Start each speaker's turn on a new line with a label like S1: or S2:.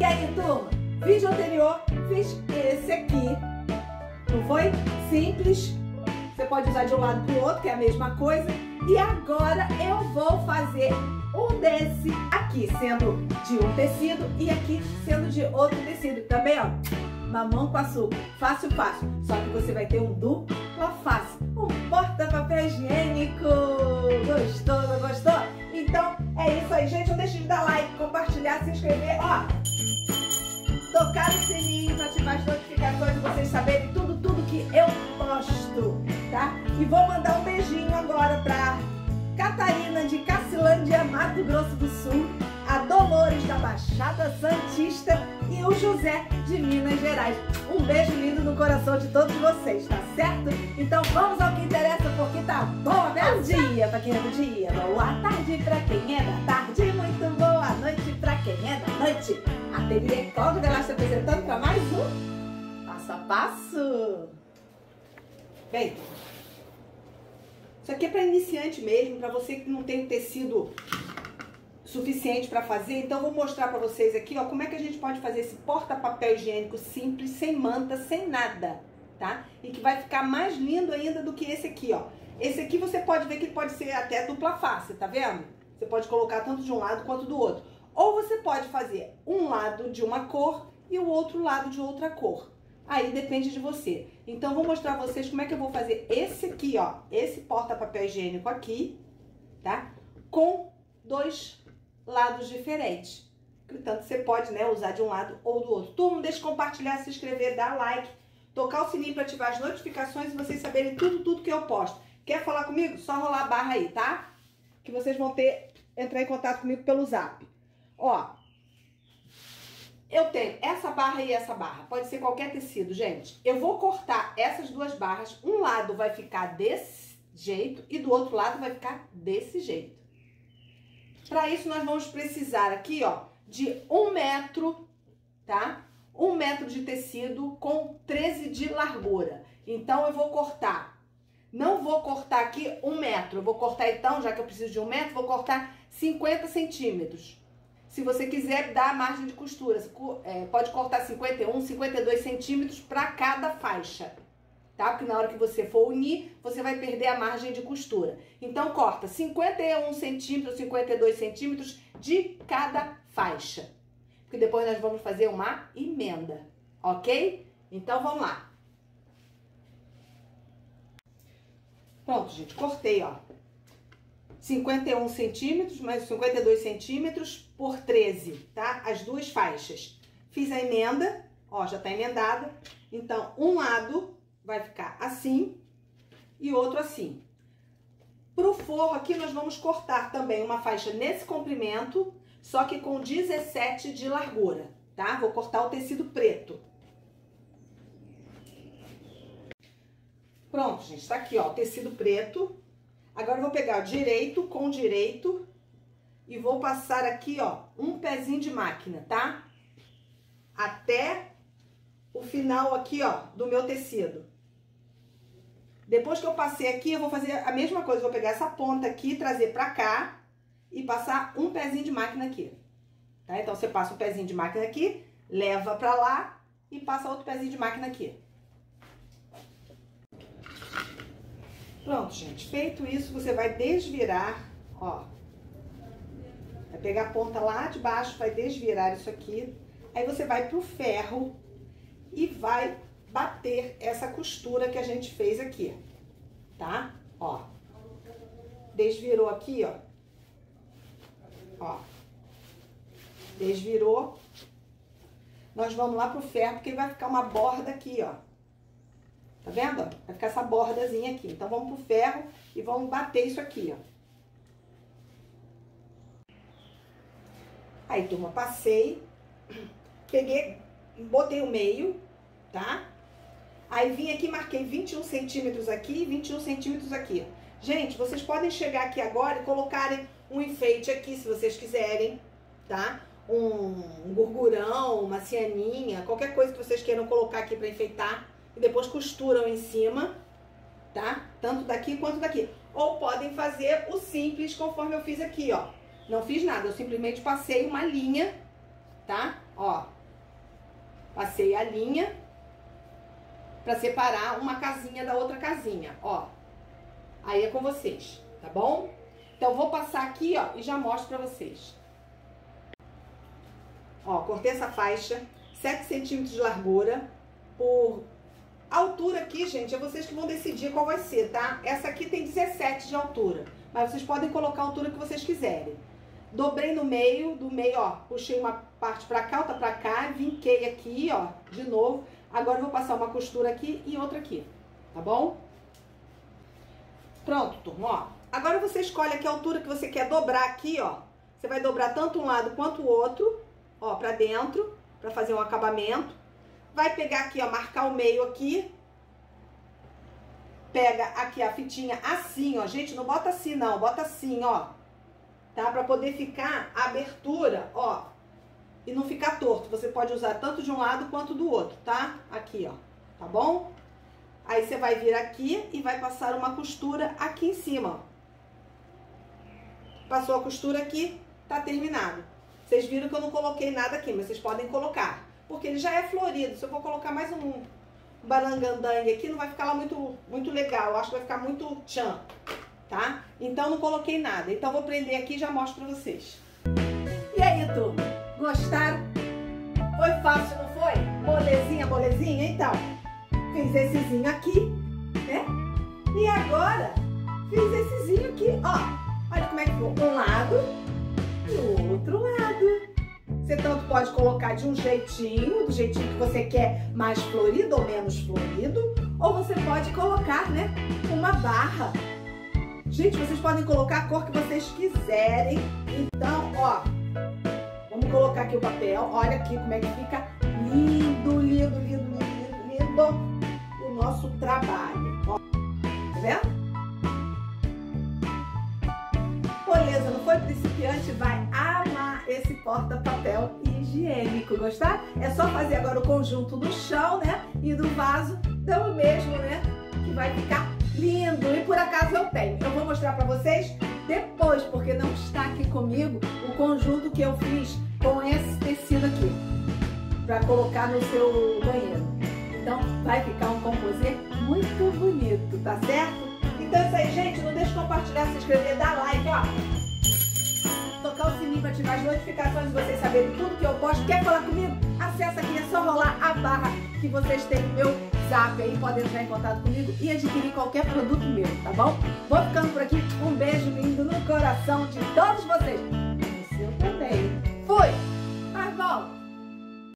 S1: E aí, turma? Vídeo anterior fiz esse aqui. Não foi? Simples. Você pode usar de um lado para o outro, que é a mesma coisa. E agora eu vou fazer um desse aqui, sendo de um tecido e aqui sendo de outro tecido. Também, ó, mamão com açúcar. Fácil, fácil. Só que você vai ter um dupla face. Um porta-papel higiênico. Gostou, não gostou? Então, é isso aí, gente. Não deixe de dar like, compartilhar, se inscrever. Ó, vou mandar um beijinho agora pra Catarina de Cacilândia, Mato Grosso do Sul, a Dolores da Baixada Santista e o José de Minas Gerais. Um beijo lindo no coração de todos vocês, tá certo? Então vamos ao que interessa, porque tá bom, né? Bom dia pra quem é do dia, boa tarde pra quem é da tarde, muito boa noite pra quem é da noite. Ateliê Cláudio Galassi apresentando para mais um Passo a Passo. Bem, isso aqui é para iniciante mesmo, para você que não tem tecido suficiente para fazer. Então, vou mostrar para vocês aqui, ó, como é que a gente pode fazer esse porta-papel higiênico simples, sem manta, sem nada, tá? E que vai ficar mais lindo ainda do que esse aqui, ó. Esse aqui você pode ver que pode ser até dupla face, tá vendo? Você pode colocar tanto de um lado quanto do outro. Ou você pode fazer um lado de uma cor e o outro lado de outra cor. Aí depende de você. Então, vou mostrar a vocês como é que eu vou fazer esse aqui, ó. Esse porta-papel higiênico aqui, tá? Com dois lados diferentes. Portanto, você pode, né, usar de um lado ou do outro. Turma, deixa de compartilhar, se inscrever, dar like, tocar o sininho para ativar as notificações e vocês saberem tudo, tudo que eu posto. Quer falar comigo? Só rolar a barra aí, tá? Que vocês vão ter, entrar em contato comigo pelo zap. Ó, eu tenho barra e essa barra. Pode ser qualquer tecido, gente. Eu vou cortar essas duas barras. Um lado vai ficar desse jeito e do outro lado vai ficar desse jeito. Para isso, nós vamos precisar aqui, ó, de um metro, tá? Um metro de tecido com 13 de largura. Então, eu vou cortar. Não vou cortar aqui um metro. Eu vou cortar, então, já que eu preciso de um metro, vou cortar 50 centímetros. Se você quiser dar margem de costura, é, pode cortar 51, 52 centímetros para cada faixa, tá? Porque na hora que você for unir, você vai perder a margem de costura. Então, corta 51 centímetros, 52 centímetros de cada faixa. Porque depois nós vamos fazer uma emenda, ok? Então, vamos lá. Pronto, gente, cortei, ó. 51 centímetros, mais 52 centímetros por 13, tá? As duas faixas. Fiz a emenda, ó, já tá emendada. Então, um lado vai ficar assim e outro assim. Pro forro aqui, nós vamos cortar também uma faixa nesse comprimento, só que com 17 de largura, tá? Vou cortar o tecido preto. Pronto, gente, tá aqui, ó, o tecido preto. Agora, eu vou pegar direito com direito e vou passar aqui, ó, um pezinho de máquina, tá? Até o final aqui, ó, do meu tecido. Depois que eu passei aqui, eu vou fazer a mesma coisa. Vou pegar essa ponta aqui, trazer pra cá e passar um pezinho de máquina aqui. Tá? Então, você passa um pezinho de máquina aqui, leva pra lá e passa outro pezinho de máquina aqui. Pronto, gente. Feito isso, você vai desvirar, ó. Vai pegar a ponta lá de baixo, vai desvirar isso aqui. Aí você vai pro ferro e vai bater essa costura que a gente fez aqui, tá? Ó. Desvirou aqui, ó. Ó. Desvirou. Nós vamos lá pro ferro, porque vai ficar uma borda aqui, ó. Tá vendo? Vai ficar essa bordazinha aqui. Então, vamos pro ferro e vamos bater isso aqui, ó. Aí, turma, passei, peguei, botei o meio, tá? Aí, vim aqui, marquei 21 centímetros aqui e 21 centímetros aqui. Gente, vocês podem chegar aqui agora e colocarem um enfeite aqui, se vocês quiserem, tá? Um, um gurgurão, uma cianinha, qualquer coisa que vocês queiram colocar aqui pra enfeitar e depois costuram em cima, tá? Tanto daqui quanto daqui. Ou podem fazer o simples conforme eu fiz aqui, ó. Não fiz nada, eu simplesmente passei uma linha, tá? Ó, passei a linha para separar uma casinha da outra casinha, ó. Aí é com vocês, tá bom? Então vou passar aqui, ó, e já mostro para vocês. Ó, cortei essa faixa, 7 centímetros de largura por a altura aqui, gente, é vocês que vão decidir qual vai ser, tá? Essa aqui tem 17 de altura, mas vocês podem colocar a altura que vocês quiserem. Dobrei no meio, do meio, ó, puxei uma parte pra cá, outra pra cá, vinquei aqui, ó, de novo. Agora eu vou passar uma costura aqui e outra aqui, tá bom? Pronto, turma, ó. Agora você escolhe aqui a altura que você quer dobrar aqui, ó. Você vai dobrar tanto um lado quanto o outro, ó, pra dentro, pra fazer um acabamento. Vai pegar aqui, ó, marcar o meio aqui. Pega aqui a fitinha assim, ó. Gente, não bota assim não, bota assim, ó. Tá? Pra poder ficar a abertura, ó. E não ficar torto. Você pode usar tanto de um lado quanto do outro, tá? Aqui, ó. Tá bom? Aí você vai vir aqui e vai passar uma costura aqui em cima, ó. Passou a costura aqui, tá terminado. Vocês viram que eu não coloquei nada aqui, mas vocês podem colocar porque ele já é florido. Se eu for colocar mais um barangandangue aqui, não vai ficar lá muito, muito legal. Eu acho que vai ficar muito tchan, tá? Então não coloquei nada. Então vou prender aqui e já mostro pra vocês. E aí, turma? Gostaram? Foi fácil, não foi? Molezinha, molezinha? Então, fiz essezinho aqui, né? E agora, fiz essezinho aqui, ó. Olha como é que ficou. Um lado e o outro lado. Você tanto pode colocar de um jeitinho, do jeitinho que você quer, mais florido ou menos florido, ou você pode colocar, né, uma barra. Gente, vocês podem colocar a cor que vocês quiserem. Então, ó, vamos colocar aqui o papel. Olha aqui como é que fica lindo, lindo, lindo, lindo, lindo, lindo o nosso trabalho. Ó, tá vendo? Beleza, não foi principiante? Vai esse porta-papel higiênico, gostar? É só fazer agora o conjunto do chão, né? E do vaso, então o mesmo, né? Que vai ficar lindo. E por acaso eu tenho. Eu vou mostrar pra vocês depois, porque não está aqui comigo o conjunto que eu fiz com esse tecido aqui. Pra colocar no seu banheiro. Então vai ficar um composê muito bonito, tá certo? Então é isso aí, gente. Não deixe de compartilhar, se inscrever, dar like, ó sininho para ativar as notificações e vocês saberem tudo que eu posto. Quer falar comigo? Acesse aqui, é só rolar a barra que vocês têm no meu zap aí, podem entrar em contato comigo e adquirir qualquer produto meu, tá bom? Vou ficando por aqui, um beijo lindo no coração de todos vocês.